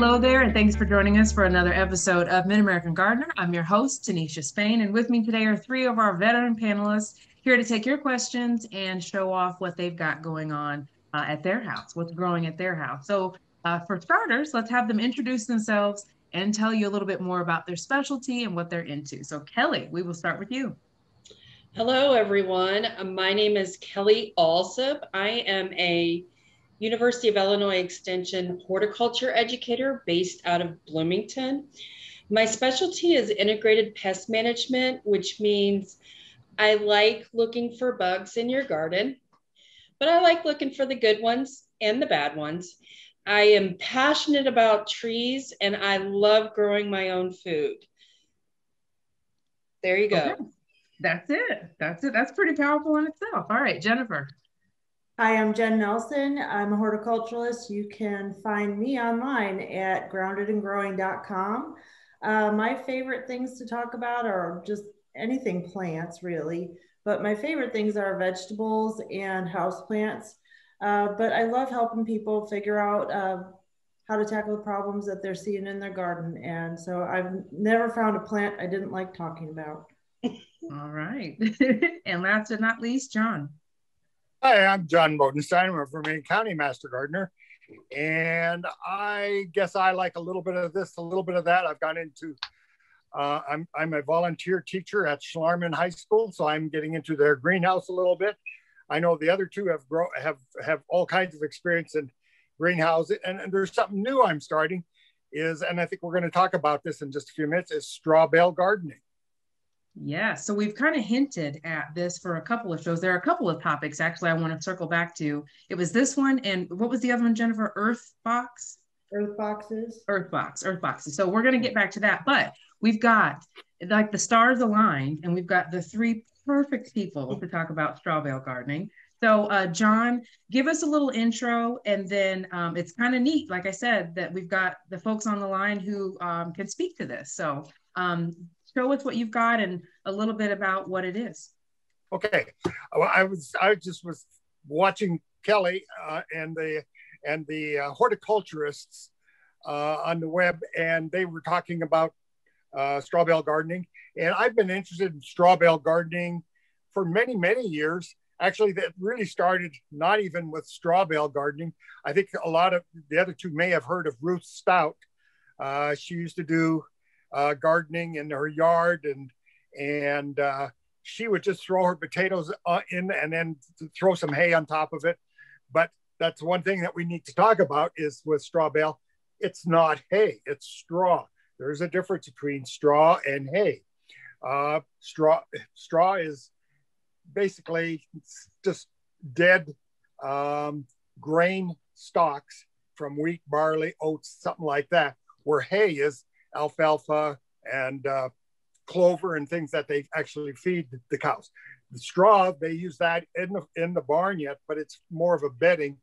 hello there, and thanks for joining us for another episode of Mid American Gardener. I'm your host, Tanisha Spain, and with me today are three of our veteran panelists here to take your questions and show off what they've got going on uh, at their house, what's growing at their house. So, uh, for starters, let's have them introduce themselves and tell you a little bit more about their specialty and what they're into. So, Kelly, we will start with you. Hello, everyone. My name is Kelly Allsup. I am a University of Illinois Extension horticulture educator based out of Bloomington. My specialty is integrated pest management, which means I like looking for bugs in your garden, but I like looking for the good ones and the bad ones. I am passionate about trees and I love growing my own food. There you go. Okay. That's it. That's it. That's pretty powerful in itself. All right, Jennifer. Hi, I'm Jen Nelson. I'm a horticulturalist. You can find me online at groundedandgrowing.com. Uh, my favorite things to talk about are just anything plants, really. But my favorite things are vegetables and houseplants. Uh, but I love helping people figure out uh, how to tackle the problems that they're seeing in their garden. And so I've never found a plant I didn't like talking about. All right. and last but not least, John. Hi, I'm John Bodenstein. I'm a Vermilion County Master Gardener. And I guess I like a little bit of this, a little bit of that. I've gone into, uh, I'm, I'm a volunteer teacher at Schlarman High School, so I'm getting into their greenhouse a little bit. I know the other two have grow, have have all kinds of experience in greenhouse, and, and there's something new I'm starting is, and I think we're going to talk about this in just a few minutes, is straw bale gardening. Yeah, so we've kind of hinted at this for a couple of shows. There are a couple of topics actually I want to circle back to. It was this one, and what was the other one, Jennifer? Earth box? Earth boxes. Earth box, earth boxes. So we're going to get back to that, but we've got like the stars aligned, and we've got the three perfect people to talk about straw bale gardening. So, uh, John, give us a little intro, and then um, it's kind of neat, like I said, that we've got the folks on the line who um, can speak to this. So, um, show us what you've got and a little bit about what it is. Okay, well, I was I just was watching Kelly uh, and the and the uh, horticulturists uh, on the web, and they were talking about uh, straw bale gardening, and I've been interested in straw bale gardening for many many years. Actually, that really started not even with straw bale gardening. I think a lot of the other two may have heard of Ruth Stout. Uh, she used to do uh, gardening in her yard and and uh, she would just throw her potatoes uh, in and then throw some hay on top of it. But that's one thing that we need to talk about is with straw bale. It's not hay, it's straw. There's a difference between straw and hay. Uh, straw straw is basically just dead um, grain stalks from wheat, barley, oats, something like that. Where hay is alfalfa and uh, clover and things that they actually feed the cows. The straw, they use that in the, in the barn yet, but it's more of a bedding.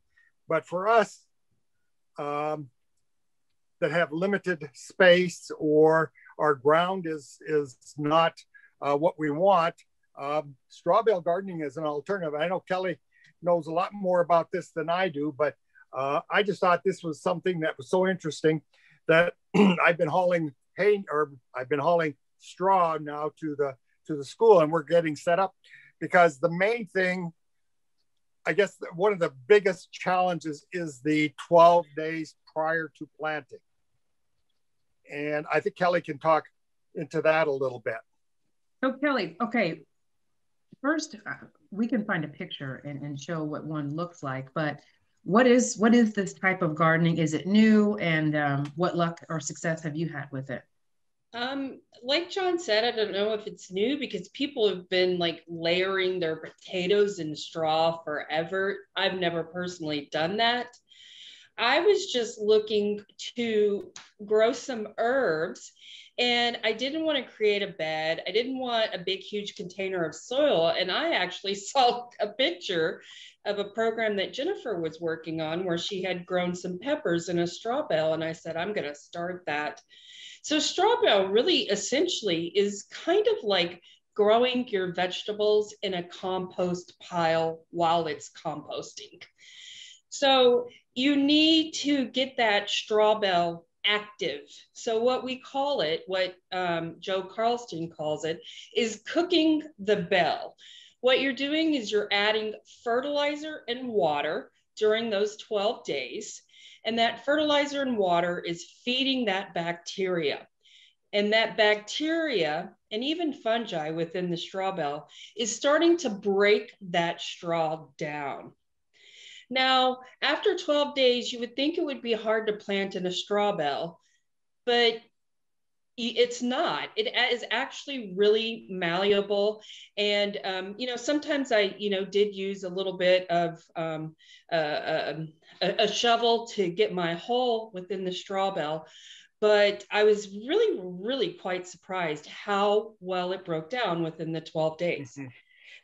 But for us um, that have limited space or our ground is, is not uh, what we want, um, straw bale gardening is an alternative. I know Kelly knows a lot more about this than I do, but uh, I just thought this was something that was so interesting that I've been hauling hay or I've been hauling straw now to the to the school and we're getting set up because the main thing I guess one of the biggest challenges is the 12 days prior to planting. And I think Kelly can talk into that a little bit. So Kelly, okay, first uh, we can find a picture and, and show what one looks like, but what is what is this type of gardening? Is it new, and um, what luck or success have you had with it? Um, like John said, I don't know if it's new because people have been like layering their potatoes in straw forever. I've never personally done that. I was just looking to grow some herbs and I didn't want to create a bed. I didn't want a big, huge container of soil. And I actually saw a picture of a program that Jennifer was working on where she had grown some peppers in a straw bale. And I said, I'm going to start that. So, straw bale really essentially is kind of like growing your vegetables in a compost pile while it's composting. So, you need to get that straw bale active. So what we call it, what um, Joe Karsten calls it, is cooking the bell. What you're doing is you're adding fertilizer and water during those 12 days. And that fertilizer and water is feeding that bacteria. And that bacteria and even fungi within the straw bale is starting to break that straw down. Now, after 12 days, you would think it would be hard to plant in a straw bale, but it's not. It is actually really malleable. And um, you know sometimes i you know did use a little bit of um, uh, um, a, a, shovel to get my hole within the straw bale but i was really really quite surprised how well it broke down within the 12 days. Mm-hmm.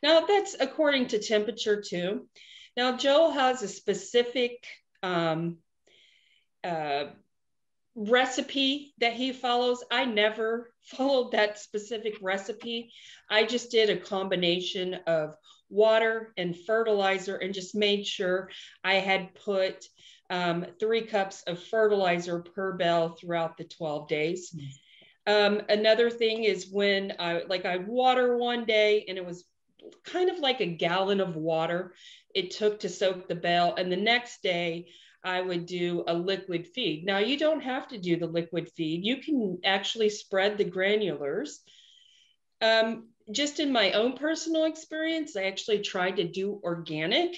now that's according to temperature too now joe has a specific um, uh, recipe that he follows. I never followed that specific recipe. I just did a combination of water and fertilizer and just made sure I had put um, three cups of fertilizer per bell throughout the 12 days. Um, another thing is when I like I water one day and it was kind of like a gallon of water it took to soak the bell. And the next day I would do a liquid feed. Now, you don't have to do the liquid feed, you can actually spread the granulars. Um, just in my own personal experience, I actually tried to do organic.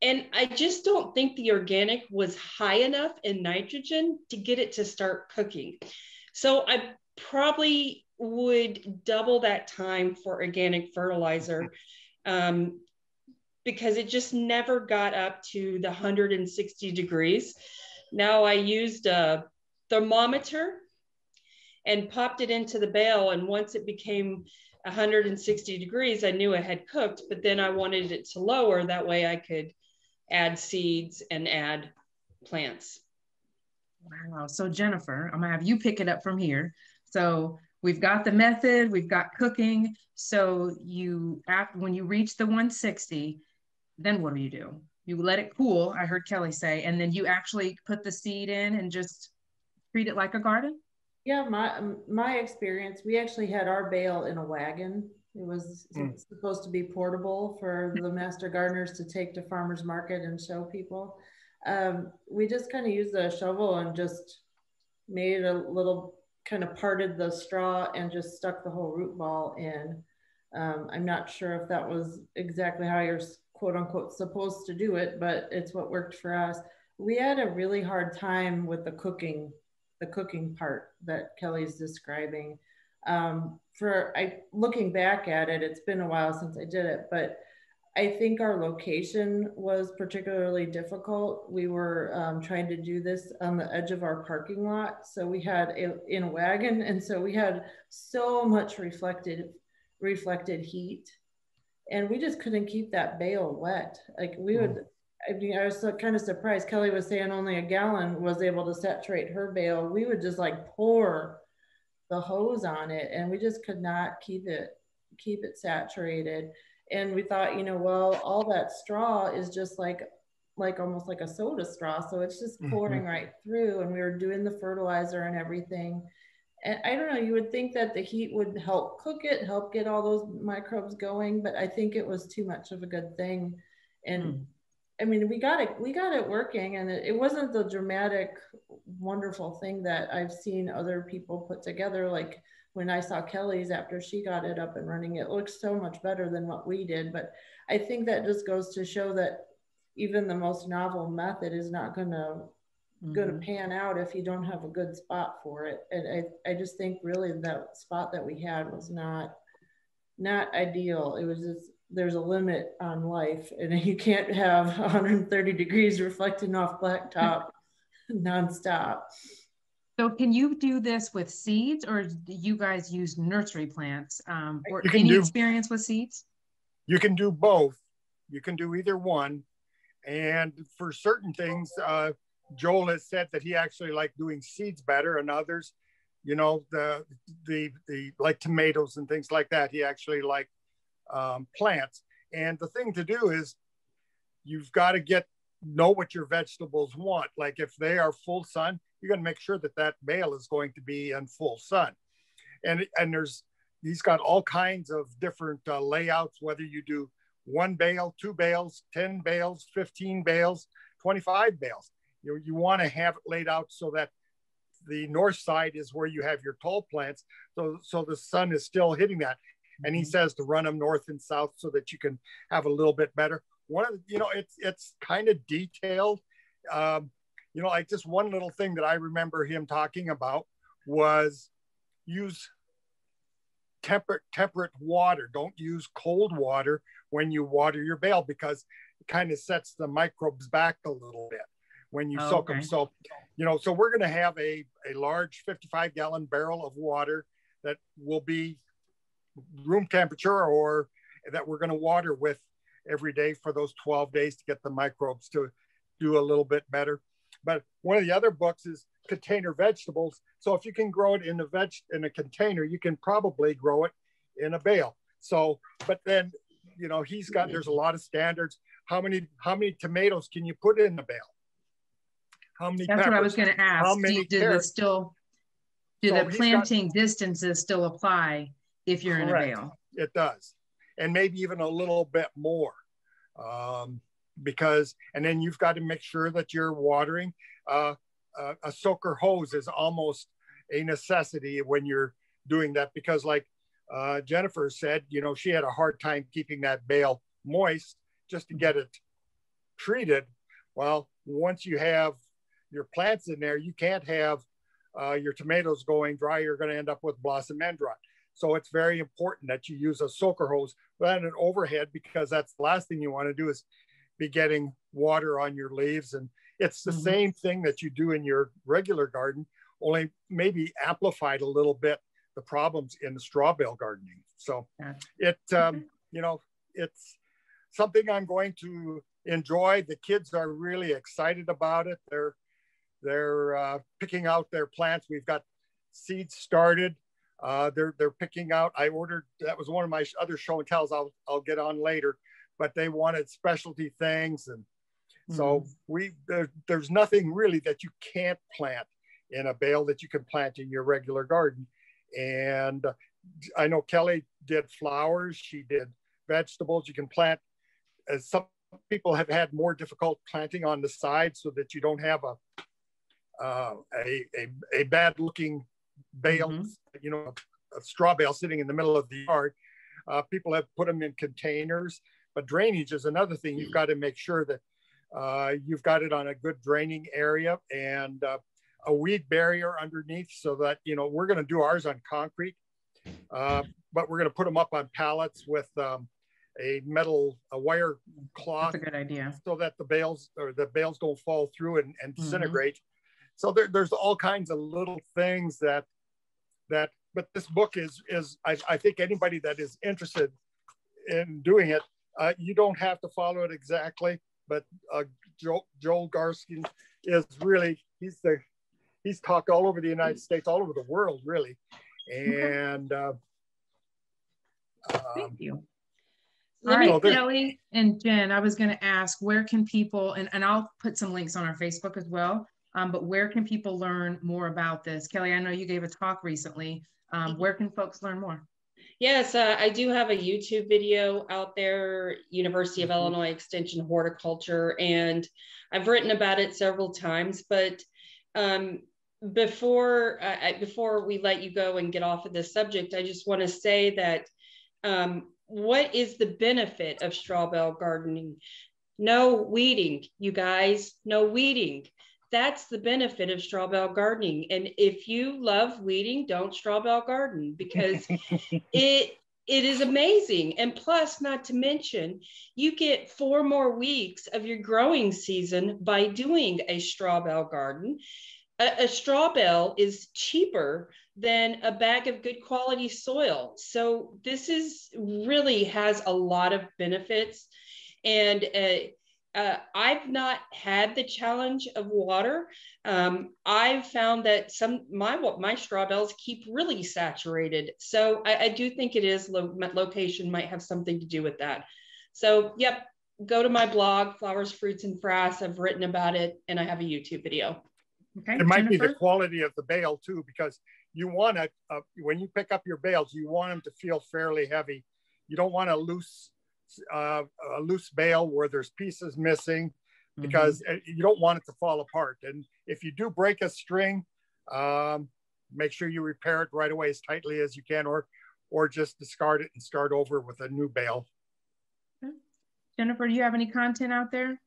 And I just don't think the organic was high enough in nitrogen to get it to start cooking. So I probably would double that time for organic fertilizer um, because it just never got up to the 160 degrees. Now I used a thermometer and popped it into the bale. And once it became 160 degrees, I knew it had cooked, but then I wanted it to lower. That way I could add seeds and add plants. Wow. So Jennifer, I'm gonna have you pick it up from here. So we've got the method, we've got cooking. So you, after, when you reach the 160, then what do you do? You let it cool, I heard Kelly say, and then you actually put the seed in and just treat it like a garden? Yeah, my my experience, we actually had our bale in a wagon. It was mm. supposed to be portable for the master gardeners to take to farmers market and show people. Um, we just kind of used a shovel and just made a little kind of parted the straw and just stuck the whole root ball in. Um, I'm not sure if that was exactly how you're quote unquote supposed to do it, but it's what worked for us. We had a really hard time with the cooking, the cooking part that Kelly's describing. Um, for I looking back at it, it's been a while since I did it, but I think our location was particularly difficult. We were um, trying to do this on the edge of our parking lot. So we had a, in a wagon. And so we had so much reflected, reflected heat and we just couldn't keep that bale wet. Like we would, mm. I mean, I was so kind of surprised. Kelly was saying only a gallon was able to saturate her bale. We would just like pour the hose on it, and we just could not keep it keep it saturated. And we thought, you know, well, all that straw is just like like almost like a soda straw, so it's just mm-hmm. pouring mm-hmm. right through. And we were doing the fertilizer and everything and I don't know, you would think that the heat would help cook it, help get all those microbes going, but I think it was too much of a good thing. And mm. I mean, we got it, we got it working, and it, it, wasn't the dramatic, wonderful thing that I've seen other people put together. Like when I saw Kelly's after she got it up and running, it looks so much better than what we did. But I think that just goes to show that even the most novel method is not going to mm-hmm. going to pan out if you don't have a good spot for it. And I, I just think really that spot that we had was not not ideal. It was just there's a limit on life, and you can't have 130 degrees reflecting off blacktop nonstop. So can you do this with seeds, or do you guys use nursery plants, um, or any do, experience with seeds? You can do both. You can do either one, and for certain things, uh, Joel has said that he actually liked doing seeds better, and others, you know, the the the like tomatoes and things like that. He actually liked um, plants. And the thing to do is, you've got to get know what your vegetables want. Like if they are full sun, you're going to make sure that that bale is going to be in full sun. And, and there's, he's got all kinds of different uh, layouts, whether you do one bale, two bales, 10 bales, 15 bales, 25 bales. You, you want to have it laid out so that the north side is where you have your tall plants. So, so the sun is still hitting that. And he mm-hmm. says to run them north and south so that you can have a little bit better. One of the, you know, it's, it's kind of detailed. Um, you know, like just one little thing that I remember him talking about was use temperate temperate water. Don't use cold water when you water your bale because it kind of sets the microbes back a little bit when you oh, soak okay. them. So, you know, so we're going to have a, a large 55 gallon barrel of water that will be room temperature or that we're going to water with every day for those 12 days to get the microbes to do a little bit better. But one of the other books is container vegetables. So if you can grow it in a veg in a container, you can probably grow it in a bale. So, but then, you know, he's got there's a lot of standards. How many how many tomatoes can you put in a bale? How many? That's peppers? what I was going to ask. How many do, do the still do so the planting got, distances still apply if you're correct. in a bale? It does, and maybe even a little bit more. Um, because and then you've got to make sure that you're watering uh, uh, a soaker hose is almost a necessity when you're doing that. Because like uh, jennifer said you know she had a hard time keeping that bale moist just to get it treated. Well once you have your plants in there you can't have uh, your tomatoes going dry. You're going to end up with blossom end rot so it's very important that you use a soaker hose than an overhead because that's the last thing you want to do is be getting water on your leaves. And it's the mm-hmm. same thing that you do in your regular garden, only maybe amplified a little bit the problems in the straw bale gardening. So yeah. it, um, you know, it's something I'm going to enjoy. The kids are really excited about it. They're they're uh, picking out their plants. We've got seeds started. Uh, they're they're picking out. I ordered that was one of my other show and tells. I'll I'll get on later but they wanted specialty things. And mm-hmm. so we, there, there's nothing really that you can't plant in a bale that you can plant in your regular garden. And I know Kelly did flowers, she did vegetables. You can plant, as some people have had more difficult planting on the side so that you don't have a uh, a, a, a, bad looking bale, mm-hmm. you know, a, a, straw bale sitting in the middle of the yard. Uh, people have put them in containers. But drainage is another thing. You've got to make sure that uh, you've got it on a good draining area and uh, a weed barrier underneath so that, you know, we're going to do ours on concrete, uh, but we're going to put them up on pallets with um, a metal, a wire cloth. That's a good idea. So that the bales or the bales don't fall through and, and mm-hmm. disintegrate. Mm-hmm. So there, there's all kinds of little things that, that, but this book is, is I, I think anybody that is interested in doing it uh, you don't have to follow it exactly, but uh, Joel, Joel Karsten is really, he's the, he's talked all over the United States, all over the world, really. And uh, thank um, you. All right, Kelly and Jen, I was going to ask where can people, and, and I'll put some links on our Facebook as well, um, but where can people learn more about this? Kelly, I know you gave a talk recently. Um, where can folks learn more? Yes, uh, I do have a YouTube video out there, University of mm-hmm. Illinois Extension Horticulture, and I've written about it several times. But um, before uh, before we let you go and get off of this subject, I just want to say that um, what is the benefit of straw bale gardening? No weeding, you guys. No weeding that's the benefit of straw bale gardening. And if you love weeding, don't straw bale garden because it it is amazing. And plus, not to mention, you get four more weeks of your growing season by doing a straw bale garden. A, a straw bale is cheaper than a bag of good quality soil. So this is really has a lot of benefits. And uh, uh, I've not had the challenge of water. Um, I've found that some my my straw bales keep really saturated. So I, I do think it is lo- location might have something to do with that. So yep, go to my blog, Flowers, Fruits, and Frass. I've written about it and I have a YouTube video. Okay. It might Jennifer? be the quality of the bale too, because you want to, uh, when you pick up your bales, you want them to feel fairly heavy. You don't want a loose, uh, a loose bale where there's pieces missing because mm-hmm. you don't want it to fall apart. And if you do break a string, um, make sure you repair it right away as tightly as you can, or or just discard it and start over with a new bale. Jennifer, do you have any content out there?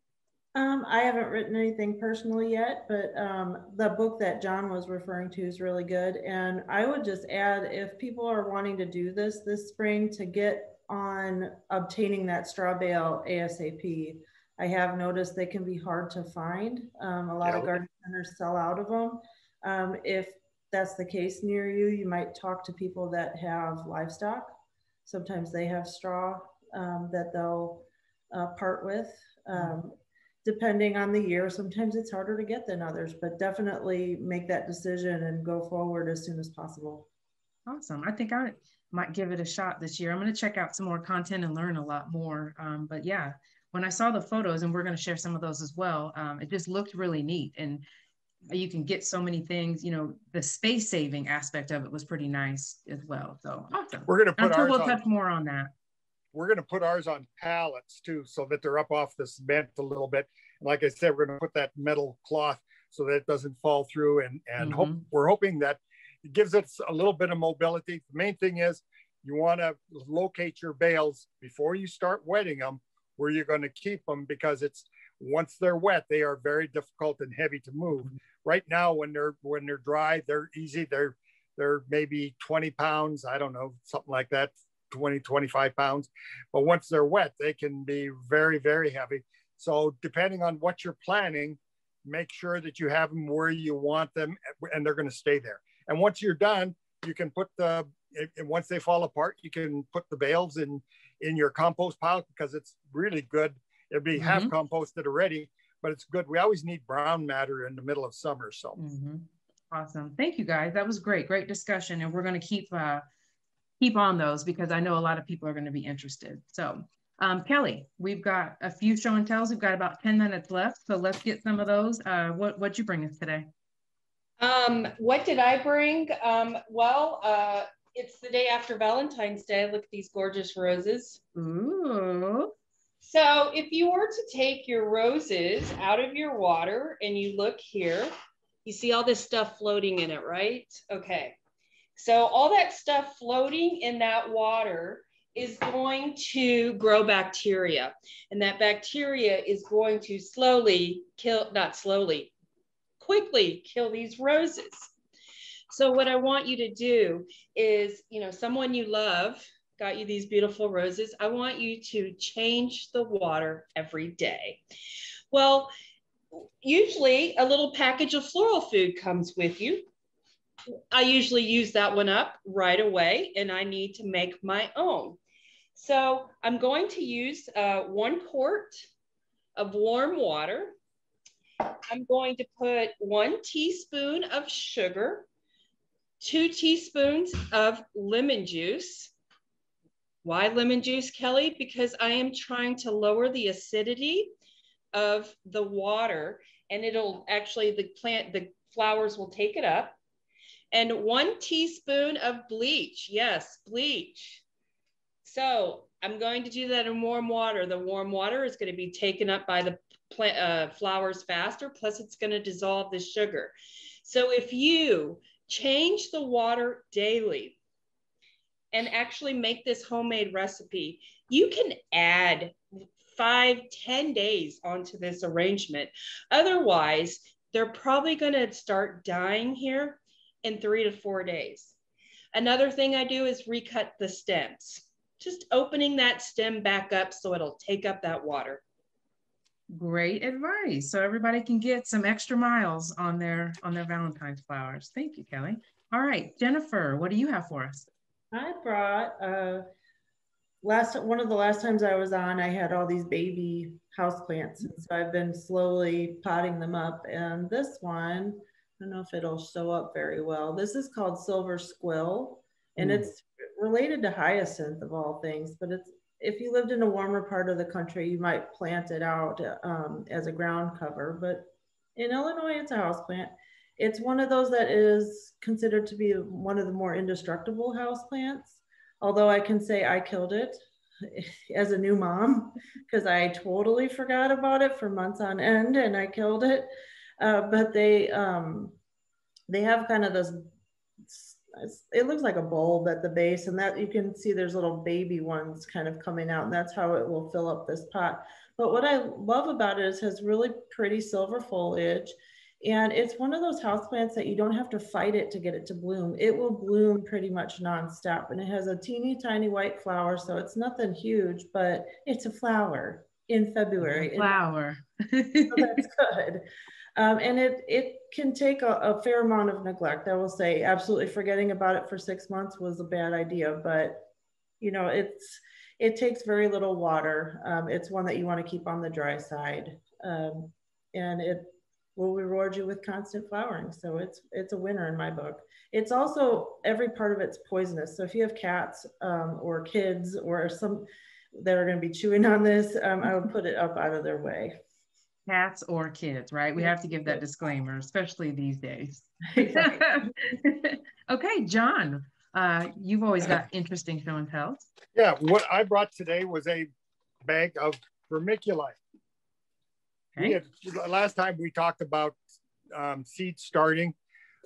Um, I haven't written anything personally yet, but um, the book that John was referring to is really good. And I would just add if people are wanting to do this this spring to get on obtaining that straw bale ASAP. I have noticed they can be hard to find. Um, a lot yeah. of garden centers sell out of them. Um, if that's the case near you, you might talk to people that have livestock. Sometimes they have straw um, that they'll uh, part with. Um, depending on the year, sometimes it's harder to get than others, but definitely make that decision and go forward as soon as possible. Awesome. I think I might give it a shot this year. I'm going to check out some more content and learn a lot more. Um, but yeah, when I saw the photos, and we're going to share some of those as well, um, it just looked really neat. And you can get so many things, you know, the space saving aspect of it was pretty nice as well. So awesome. We're going to put ours we'll on, touch more on that we're going to put ours on pallets too, so that they're up off this vent a little bit. And like I said, we're going to put that metal cloth so that it doesn't fall through. And and mm-hmm. hope, we're hoping that it gives us a little bit of mobility. The main thing is you want to locate your bales before you start wetting them where you're going to keep them because it's once they're wet they are very difficult and heavy to move right now when they're when they're dry they're easy they're they're maybe 20 pounds i don't know something like that 20, 25 pounds. But once they're wet, they can be very, very heavy. So depending on what you're planning, make sure that you have them where you want them and they're going to stay there. And once you're done, you can put the, once they fall apart, you can put the bales in, in your compost pile because it's really good. It'll be mm-hmm. half composted already, but it's good. We always need brown matter in the middle of summer. So mm-hmm. awesome. Thank you guys. That was great. Great discussion. And we're going to keep, uh, keep on those because I know a lot of people are going to be interested. So um, Kelly, we've got a few show and tells. We've got about 10 minutes left. So let's get some of those. Uh, what, what'd you bring us today? Um, what did I bring? Um, well, uh, it's the day after Valentine's Day. Look at these gorgeous roses. Ooh. So if you were to take your roses out of your water and you look here, you see all this stuff floating in it, right? Okay. So all that stuff floating in that water is going to grow bacteria. And that bacteria is going to slowly kill, not slowly, quickly kill these roses. So what I want you to do is, you know, someone you love got you these beautiful roses. I want you to change the water every day. Well, usually a little package of floral food comes with you. I usually use that one up right away and I need to make my own. So I'm going to use uh, one quart of warm water. I'm going to put one teaspoon of sugar, two teaspoons of lemon juice. Why lemon juice, Kelly? Because I am trying to lower the acidity of the water and it'll actually, the plant, the flowers will take it up and one teaspoon of bleach. Yes, bleach. So I'm going to do that in warm water. The warm water is going to be taken up by the uh, flowers faster, plus it's going to dissolve the sugar. So if you change the water daily and actually make this homemade recipe, you can add five, ten days onto this arrangement. Otherwise, they're probably going to start dying here in three to four days. Another thing I do is recut the stems, just opening that stem back up so it'll take up that water. Great advice. So everybody can get some extra miles on their on their Valentine's flowers. Thank you, Kelly. All right, Jennifer, what do you have for us? I brought uh last one of the last times I was on, I had all these baby houseplants. And so I've been slowly potting them up. And this one I don't know if it'll show up very well. This is called silver squill, and mm. it's related to hyacinth of all things, but it's if you lived in a warmer part of the country, you might plant it out um, as a ground cover. But in Illinois, it's a house plant. It's one of those that is considered to be one of the more indestructible house plants. Although I can say I killed it as a new mom because I totally forgot about it for months on end and I killed it. Uh, but they um, they have kind of this it looks like a bulb at the base and that you can see there's little baby ones kind of coming out and that's how it will fill up this pot. But what I love about it is it has really pretty silver foliage and it's one of those houseplants that you don't have to fight it to get it to bloom. It will bloom pretty much nonstop. And it has a teeny tiny white flower. So it's nothing huge, but it's a flower in February. Flower. so that's good. Um, and it, it can take a, a, fair amount of neglect. I will say absolutely forgetting about it for six months was a bad idea, but you know, it's, it takes very little water. Um, it's one that you want to keep on the dry side. Um, and it will reward you with constant flowering. So it's it's a winner in my book. It's also every part of it's poisonous. So if you have cats um, or kids or some that are going to be chewing on this, um, I would put it up out of their way. Cats or kids, right? We have to give that disclaimer, especially these days. okay, John, uh, you've always got interesting show and tells. Yeah, what I brought today was a bag of vermiculite. Okay. Had, last time we talked about um, seed starting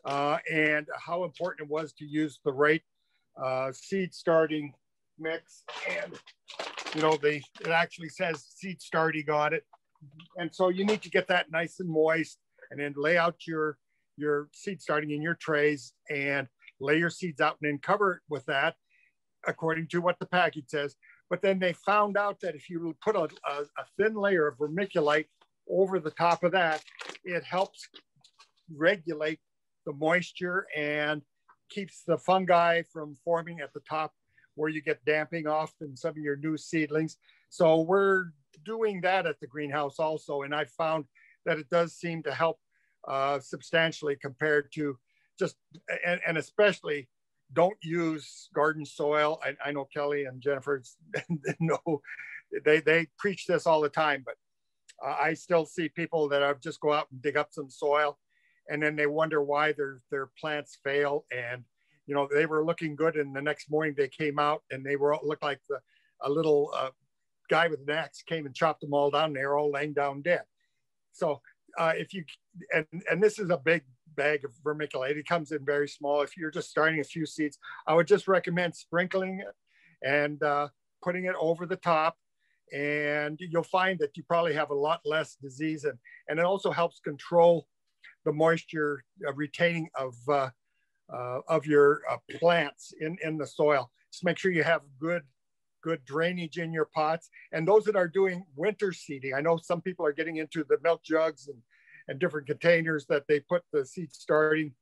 uh, and how important it was to use the right uh, seed starting mix. And, you know, they, it actually says seed starting on it. And so you need to get that nice and moist and then lay out your, your seed starting in your trays and lay your seeds out and then cover it with that according to what the package says. But then they found out that if you put a, a, a thin layer of vermiculite over the top of that, it helps regulate the moisture and keeps the fungi from forming at the top where you get damping off in some of your new seedlings. So we're doing that at the greenhouse also. And I found that it does seem to help uh, substantially compared to just, and, and, especially don't use garden soil. I, I know Kelly and Jennifer know they, they preach this all the time, but uh, I still see people that have just go out and dig up some soil, and then they wonder why their their plants fail. And you know they were looking good, and the next morning they came out and they were looked like the a little uh, guy with an axe came and chopped them all down. They're all laying down dead. So uh, if you and and this is a big bag of vermiculite. It comes in very small. If you're just starting a few seeds, I would just recommend sprinkling it and uh, putting it over the top and you'll find that you probably have a lot less disease and, and it also helps control the moisture uh, retaining of, uh, uh, of your uh, plants in, in the soil. Just make sure you have good, good drainage in your pots. And those that are doing winter seeding, I know some people are getting into the milk jugs and, and different containers that they put the seed starting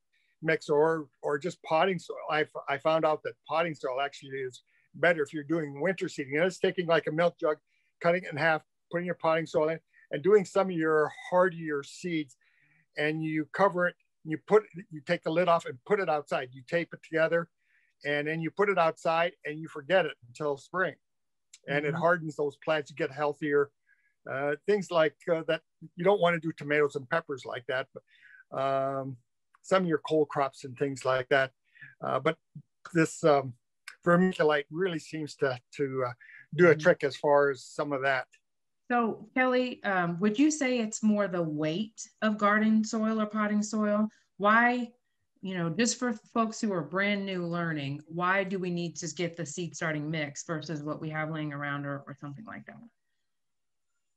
mix or, or just potting soil. I, I found out that potting soil actually is better if you're doing winter seeding. And it's taking like a milk jug cutting it in half, putting your potting soil in, and doing some of your hardier seeds. And you cover it, you put you take the lid off and put it outside. You tape it together, and then you put it outside and you forget it until spring. And mm-hmm. it hardens those plants, you get healthier. Uh, things like uh, that, you don't want to do tomatoes and peppers like that, but um, some of your cold crops and things like that. Uh, but this um, vermiculite really seems to, to uh, do a mm-hmm. trick as far as some of that. So Kelly, um, would you say it's more the weight of garden soil or potting soil? Why, you know, just for folks who are brand new learning, why do we need to get the seed starting mix versus what we have laying around or, or something like that?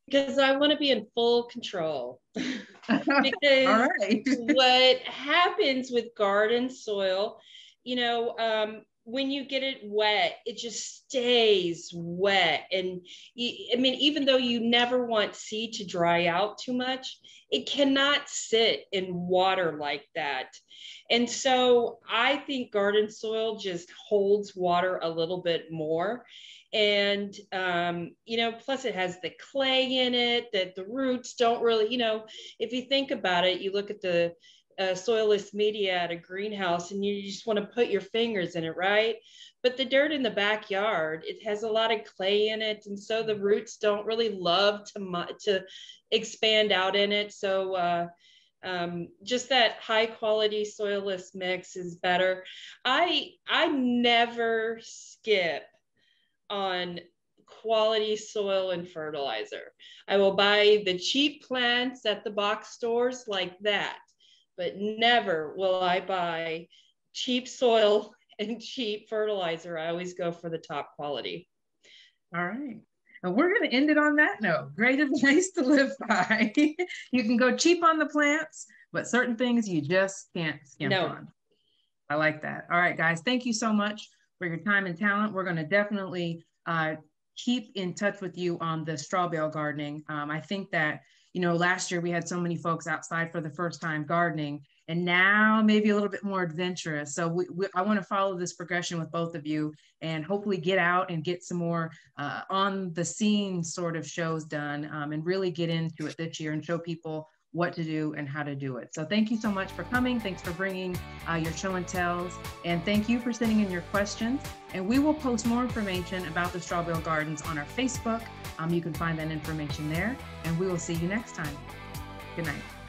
Because I want to be in full control. because what happens with garden soil, you know, um, when you get it wet, it just stays wet. And I mean, even though you never want seed to dry out too much, it cannot sit in water like that. And so I think garden soil just holds water a little bit more. And, um, you know, plus it has the clay in it that the roots don't really, you know, if you think about it, you look at the, soilless media at a greenhouse and you just want to put your fingers in it, right? But the dirt in the backyard, it has a lot of clay in it, and so the roots don't really love to to expand out in it. So uh, um, just that high quality soilless mix is better. I I never skip on quality soil and fertilizer. I will buy the cheap plants at the box stores like that but never will I buy cheap soil and cheap fertilizer. I always go for the top quality. All right. And we're going to end it on that note. Great advice to live by. you can go cheap on the plants, but certain things you just can't skimp no. on. I like that. All right, guys. Thank you so much for your time and talent. We're going to definitely uh, keep in touch with you on the straw bale gardening. Um, I think that you know, last year we had so many folks outside for the first time gardening, and now maybe a little bit more adventurous. So we, we, I want to follow this progression with both of you and hopefully get out and get some more uh, on the scene sort of shows done um, and really get into it this year and show people what to do and how to do it. So thank you so much for coming. Thanks for bringing uh, your show and tells. And thank you for sending in your questions. And we will post more information about the Straw Bale Gardens on our Facebook. Um, you can find that information there. And we will see you next time. Good night.